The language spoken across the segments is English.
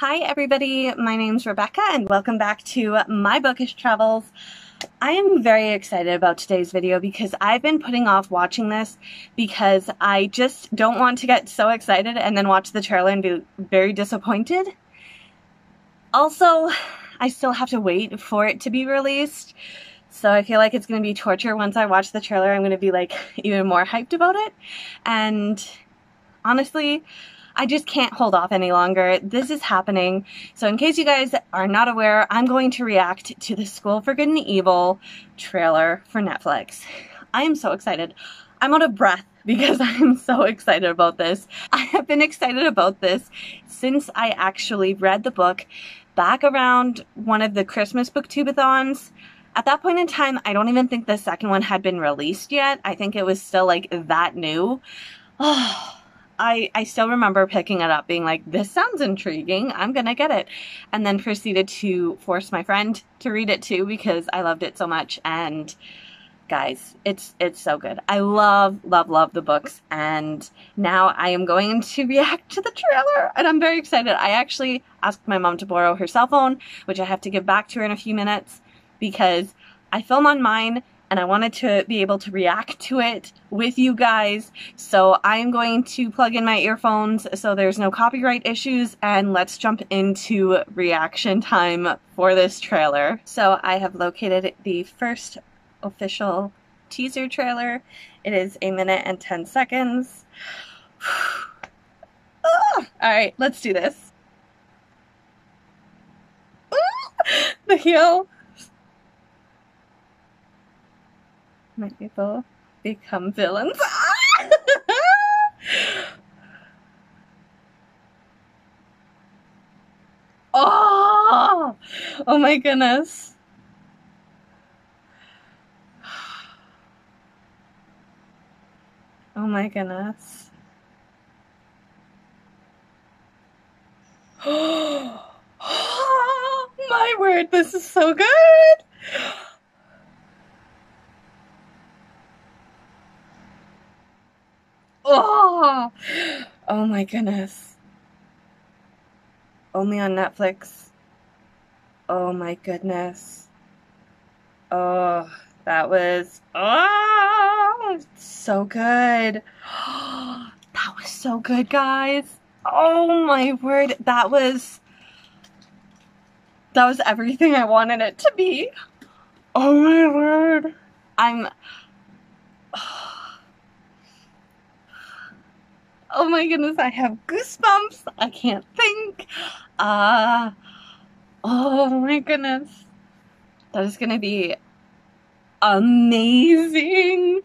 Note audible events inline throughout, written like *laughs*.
Hi everybody, my name's Rebecca and welcome back to My Bookish Travels. I am very excited about today's video because I've been putting off watching this because I just don't want to get so excited and then watch the trailer and be very disappointed. Also, I still have to wait for it to be released, so I feel like it's going to be torture once I watch the trailer. I'm going to be like even more hyped about it, and honestly, I just can't hold off any longer. This is happening. So in case you guys are not aware, I'm going to react to the School for Good and Evil trailer for Netflix. I am so excited. I'm out of breath *laughs* because I'm so excited about this. I have been excited about this since I actually read the book back around one of the Christmas booktubeathons. At that point in time, I don't even think the second one had been released yet. I think it was still like that new. *sighs* Oh, I, I still remember picking it up, being like, this sounds intriguing. I'm going to get it. And then proceeded to force my friend to read it too because I loved it so much. And guys, it's, it's so good. I love, love, love the books. And now I am going *laughs* to react to the trailer and I'm very excited. I actually asked my mom to borrow her cell phone, which I have to give back to her in a few minutes because I film on mine and I wanted to be able to react to it with you guys. So I am going to plug in my earphones so there's no copyright issues and let's jump into reaction time for this trailer. So I have located the first official teaser trailer. It is a minute and 10 seconds. *sighs* All right, let's do this. *laughs* the heel my people become villains. *laughs* oh, oh my goodness. Oh my goodness. Oh, *gasps* my word, this is so good. Oh, oh my goodness. Only on Netflix. Oh my goodness. Oh, that was, oh, so good. *gasps* that was so good, guys. Oh my word. That was, that was everything I wanted it to be. Oh my word. I'm, Oh my goodness, I have goosebumps. I can't think. Uh, oh my goodness. That is going to be amazing.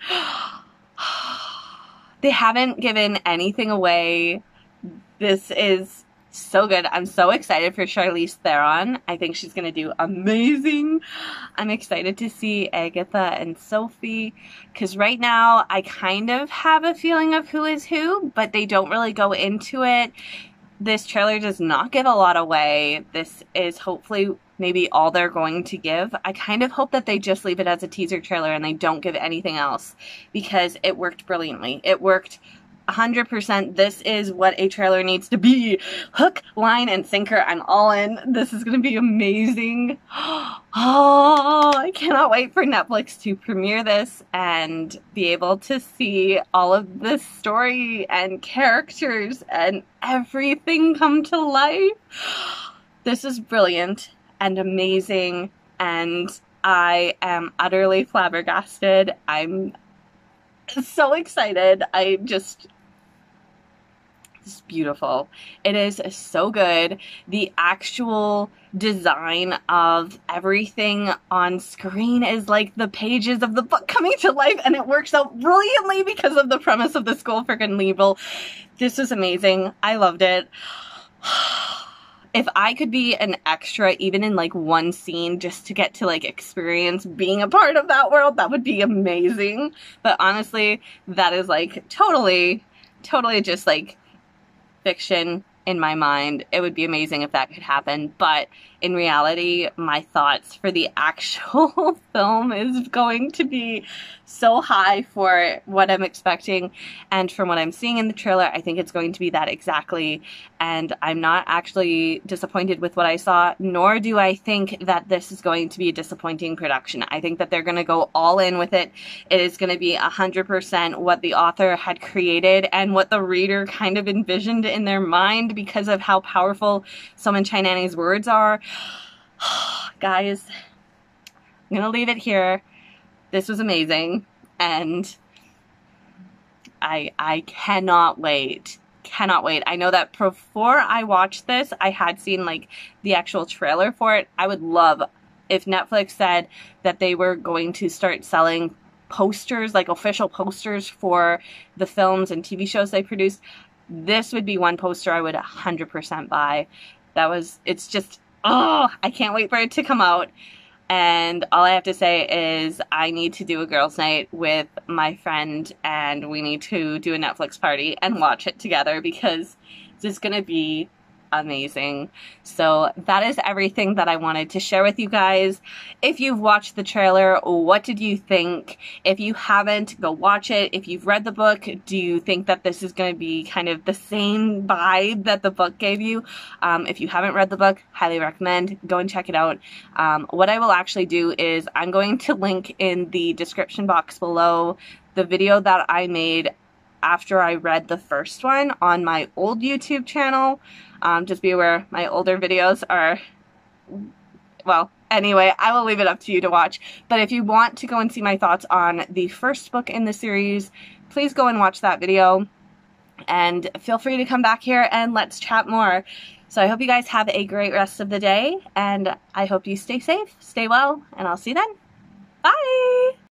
*sighs* they haven't given anything away. This is so good. I'm so excited for Charlize Theron. I think she's going to do amazing. I'm excited to see Agatha and Sophie because right now I kind of have a feeling of who is who, but they don't really go into it. This trailer does not give a lot away. This is hopefully maybe all they're going to give. I kind of hope that they just leave it as a teaser trailer and they don't give anything else because it worked brilliantly. It worked 100% this is what a trailer needs to be. Hook, line, and sinker. I'm all in. This is going to be amazing. *gasps* Oh, I cannot wait for Netflix to premiere this and be able to see all of this story and characters and everything come to life. *gasps* This is brilliant and amazing and I am utterly flabbergasted. I'm *laughs* so excited. I just it's beautiful. It is so good. The actual design of everything on screen is like the pages of the book *laughs* coming to life and it works out brilliantly because of the premise of the School and Evil. This was amazing. I loved it. *sighs* *sighs* if I could be an extra even in like one scene just to get to like experience being a part of that world, that would be amazing. But honestly, that is like totally, totally just like fiction in my mind. It would be amazing if that could happen, but in reality, my thoughts for the *laughs* actual film is going to be so high for what I'm expecting and from what I'm seeing in the trailer, I think it's going to be that exactly. And I'm not actually disappointed with what I saw, nor do I think that this is going to be a disappointing production. I think that they're going to go all in with it. It is going to be 100% what the author had created and what the reader kind of envisioned in their mind because of how powerful Soman Chainani's words are. *sighs* Guys, I'm going to leave it here. This was amazing and I I cannot wait. Cannot wait. I know that before I watched this, I had seen like the actual trailer for it. I would love if Netflix said that they were going to start selling posters, like official posters for the films and TV shows they produced. This would be one poster I would 100% buy. That was, it's just, oh, I can't wait for it to come out. And all I have to say is I need to do a girls' night with my friend and we need to do a Netflix party and watch it together because this is going to be amazing. So that is everything that I wanted to share with you guys. If you've watched the trailer, what did you think? If you haven't, go watch it. If you've read the book, do you think that this is going to be kind of the same vibe that the book gave you? Um, if you haven't read the book, highly recommend. Go and check it out. Um, what I will actually do is I'm going to link in the description box below the video that I made after I read the first one on my old YouTube channel. Um, just be aware, my older videos are, well, anyway, I will leave it up to you to watch. But if you want to go and see my thoughts on the first book in the series, please go and watch that video. And feel free to come back here and let's chat more. So I hope you guys have a great rest of the day, and I hope you stay safe, stay well, and I'll see you then. Bye!